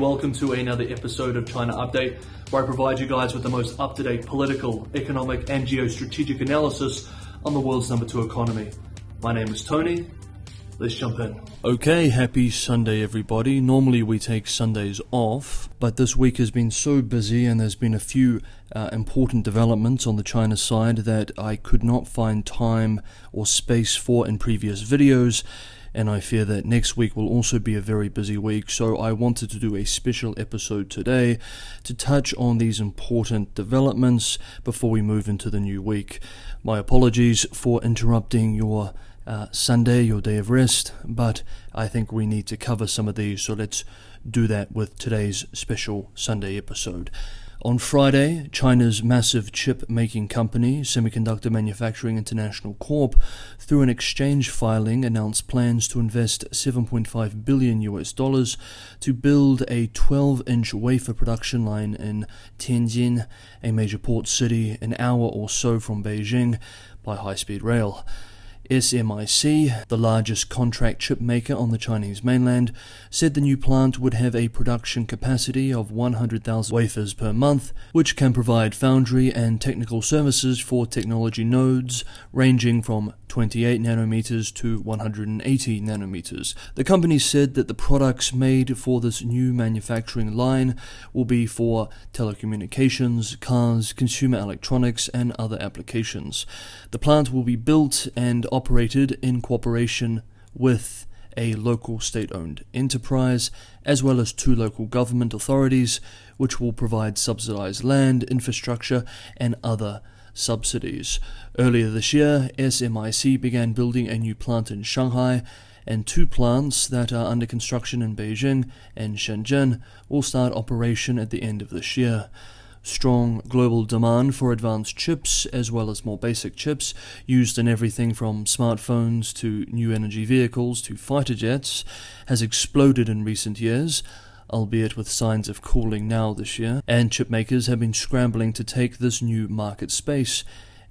Welcome to another episode of China Update, where I provide you guys with the most up to date political, economic, and geostrategic analysis on the world's number two economy. My name is Tony. Let's jump in. Okay, happy Sunday, everybody. Normally we take Sundays off, but this week has been so busy and there's been a few uh, important developments on the China side that I could not find time or space for in previous videos and I fear that next week will also be a very busy week. So I wanted to do a special episode today to touch on these important developments before we move into the new week. My apologies for interrupting your uh, Sunday, your day of rest, but I think we need to cover some of these, so let's do that with today's special Sunday episode. On Friday, China's massive chip making company, Semiconductor Manufacturing International Corp, through an exchange filing announced plans to invest 7.5 billion US dollars to build a 12-inch wafer production line in Tianjin, a major port city an hour or so from Beijing by high-speed rail. SMIC, the largest contract chip maker on the Chinese mainland, said the new plant would have a production capacity of 100,000 wafers per month, which can provide foundry and technical services for technology nodes ranging from 28 nanometers to 180 nanometers. The company said that the products made for this new manufacturing line will be for telecommunications, cars, consumer electronics, and other applications. The plant will be built and operated in cooperation with a local state owned enterprise, as well as two local government authorities, which will provide subsidized land, infrastructure, and other subsidies. Earlier this year, SMIC began building a new plant in Shanghai, and two plants that are under construction in Beijing and Shenzhen will start operation at the end of this year. Strong global demand for advanced chips, as well as more basic chips, used in everything from smartphones to new energy vehicles to fighter jets, has exploded in recent years albeit with signs of cooling now this year, and chipmakers have been scrambling to take this new market space.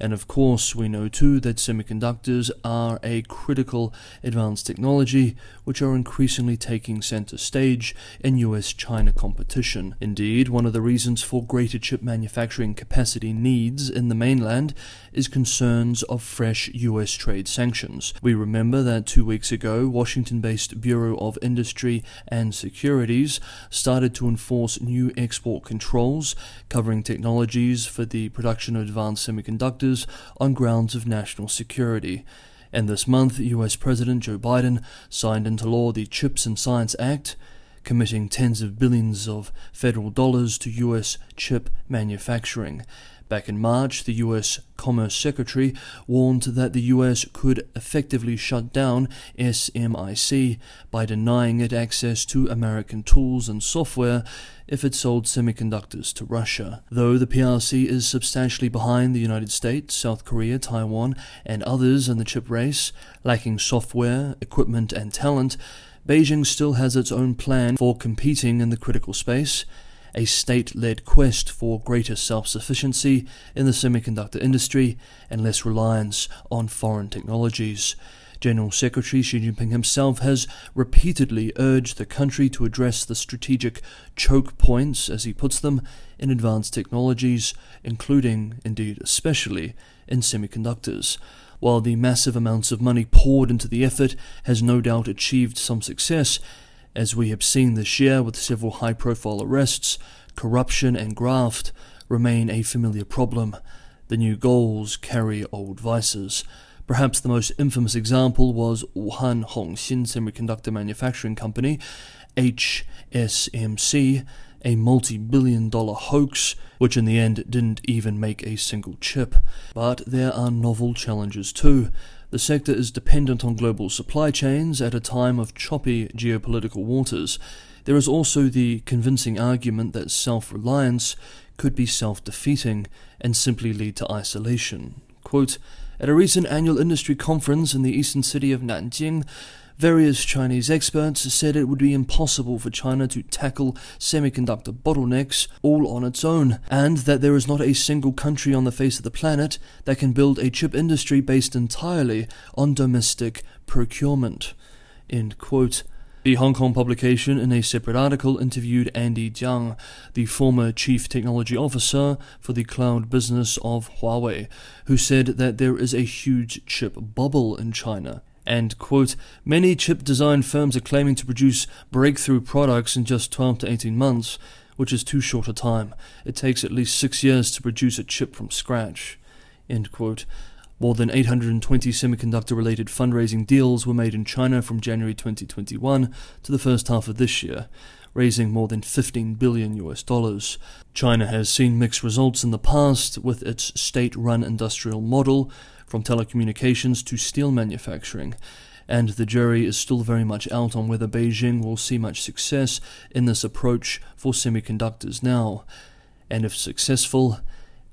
And of course, we know too that semiconductors are a critical advanced technology which are increasingly taking center stage in US China competition. Indeed, one of the reasons for greater chip manufacturing capacity needs in the mainland is concerns of fresh US trade sanctions. We remember that two weeks ago, Washington based Bureau of Industry and Securities started to enforce new export controls covering technologies for the production of advanced semiconductors on grounds of national security. And this month, US President Joe Biden signed into law the CHIPS and Science Act, committing tens of billions of federal dollars to US chip manufacturing. Back in March, the US Commerce Secretary warned that the US could effectively shut down SMIC by denying it access to American tools and software if it sold semiconductors to Russia. Though the PRC is substantially behind the United States, South Korea, Taiwan, and others in the chip race, lacking software, equipment, and talent, Beijing still has its own plan for competing in the critical space a state led quest for greater self sufficiency in the semiconductor industry and less reliance on foreign technologies. General Secretary Xi Jinping himself has repeatedly urged the country to address the strategic choke points, as he puts them, in advanced technologies, including, indeed especially, in semiconductors. While the massive amounts of money poured into the effort has no doubt achieved some success, as we have seen this year with several high profile arrests, corruption and graft remain a familiar problem. The new goals carry old vices. Perhaps the most infamous example was Wuhan Hongxin Semiconductor Manufacturing Company, HSMC, a multi billion dollar hoax which in the end didn't even make a single chip. But there are novel challenges too. The sector is dependent on global supply chains at a time of choppy geopolitical waters. There is also the convincing argument that self reliance could be self defeating and simply lead to isolation. Quote, At a recent annual industry conference in the eastern city of Nanjing, Various Chinese experts said it would be impossible for China to tackle semiconductor bottlenecks all on its own, and that there is not a single country on the face of the planet that can build a chip industry based entirely on domestic procurement. The Hong Kong publication, in a separate article, interviewed Andy Jiang, the former chief technology officer for the cloud business of Huawei, who said that there is a huge chip bubble in China. And, quote, many chip design firms are claiming to produce breakthrough products in just 12 to 18 months, which is too short a time. It takes at least six years to produce a chip from scratch. End quote. More than 820 semiconductor related fundraising deals were made in China from January 2021 to the first half of this year, raising more than 15 billion US dollars. China has seen mixed results in the past with its state run industrial model, from telecommunications to steel manufacturing. And the jury is still very much out on whether Beijing will see much success in this approach for semiconductors now, and if successful,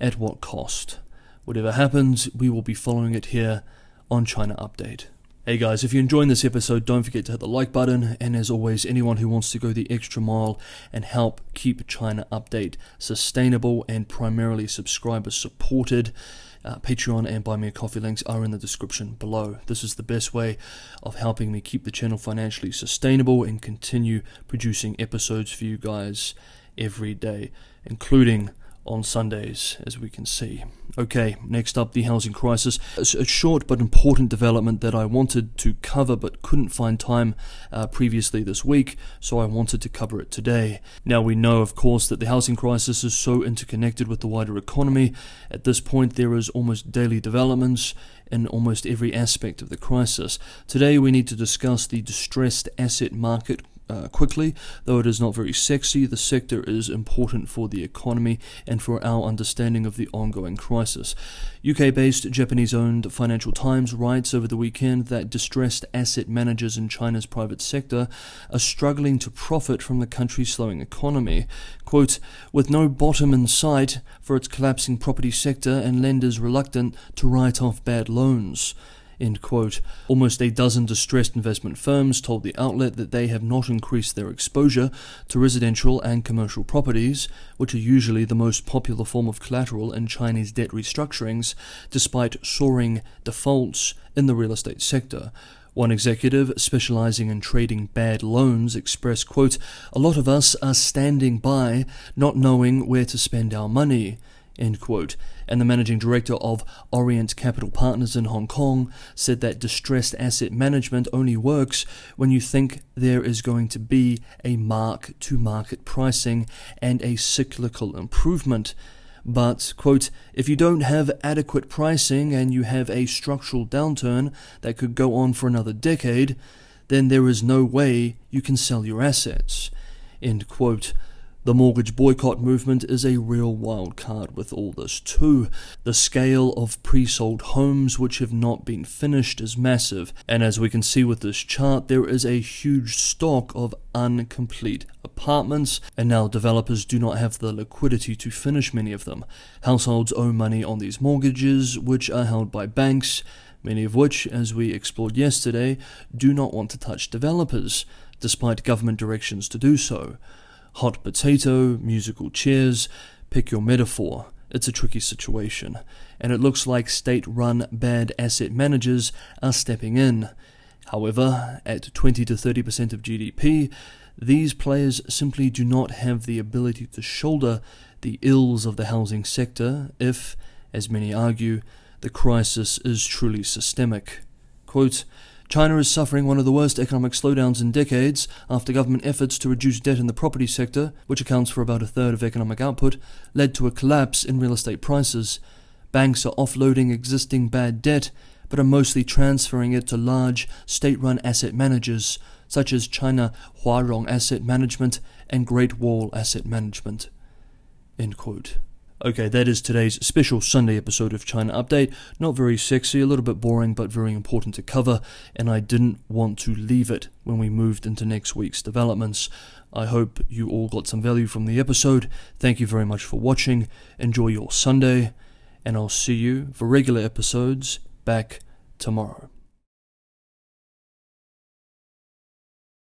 at what cost. Whatever happens, we will be following it here on China Update. Hey guys, if you're enjoying this episode, don't forget to hit the like button. And as always, anyone who wants to go the extra mile and help keep China Update sustainable and primarily subscriber supported, uh, Patreon and Buy Me a Coffee links are in the description below. This is the best way of helping me keep the channel financially sustainable and continue producing episodes for you guys every day, including on Sundays, as we can see. Okay, next up, the housing crisis. A short but important development that I wanted to cover but couldn't find time uh, previously this week, so I wanted to cover it today. Now, we know, of course, that the housing crisis is so interconnected with the wider economy. At this point, there is almost daily developments in almost every aspect of the crisis. Today, we need to discuss the distressed asset market uh, quickly. Though it is not very sexy, the sector is important for the economy and for our understanding of the ongoing crisis. UK based Japanese owned Financial Times writes over the weekend that distressed asset managers in China's private sector are struggling to profit from the country's slowing economy. Quote, with no bottom in sight for its collapsing property sector and lenders reluctant to write off bad loans. End quote. Almost a dozen distressed investment firms told the outlet that they have not increased their exposure to residential and commercial properties, which are usually the most popular form of collateral in Chinese debt restructurings, despite soaring defaults in the real estate sector. One executive specializing in trading bad loans expressed, quote, A lot of us are standing by, not knowing where to spend our money. End quote. And the managing director of Orient Capital Partners in Hong Kong said that distressed asset management only works when you think there is going to be a mark to market pricing and a cyclical improvement. But, quote, if you don't have adequate pricing and you have a structural downturn that could go on for another decade, then there is no way you can sell your assets. End quote. The mortgage boycott movement is a real wild card with all this, too. The scale of pre sold homes which have not been finished is massive, and as we can see with this chart, there is a huge stock of incomplete apartments, and now developers do not have the liquidity to finish many of them. Households owe money on these mortgages, which are held by banks, many of which, as we explored yesterday, do not want to touch developers, despite government directions to do so. Hot potato, musical chairs, pick your metaphor. It's a tricky situation, and it looks like state run bad asset managers are stepping in. However, at 20 to 30% of GDP, these players simply do not have the ability to shoulder the ills of the housing sector if, as many argue, the crisis is truly systemic. Quote, China is suffering one of the worst economic slowdowns in decades after government efforts to reduce debt in the property sector, which accounts for about a third of economic output, led to a collapse in real estate prices. Banks are offloading existing bad debt, but are mostly transferring it to large state run asset managers, such as China Huarong Asset Management and Great Wall Asset Management. End quote. Okay, that is today's special Sunday episode of China Update. Not very sexy, a little bit boring, but very important to cover, and I didn't want to leave it when we moved into next week's developments. I hope you all got some value from the episode. Thank you very much for watching. Enjoy your Sunday, and I'll see you for regular episodes back tomorrow.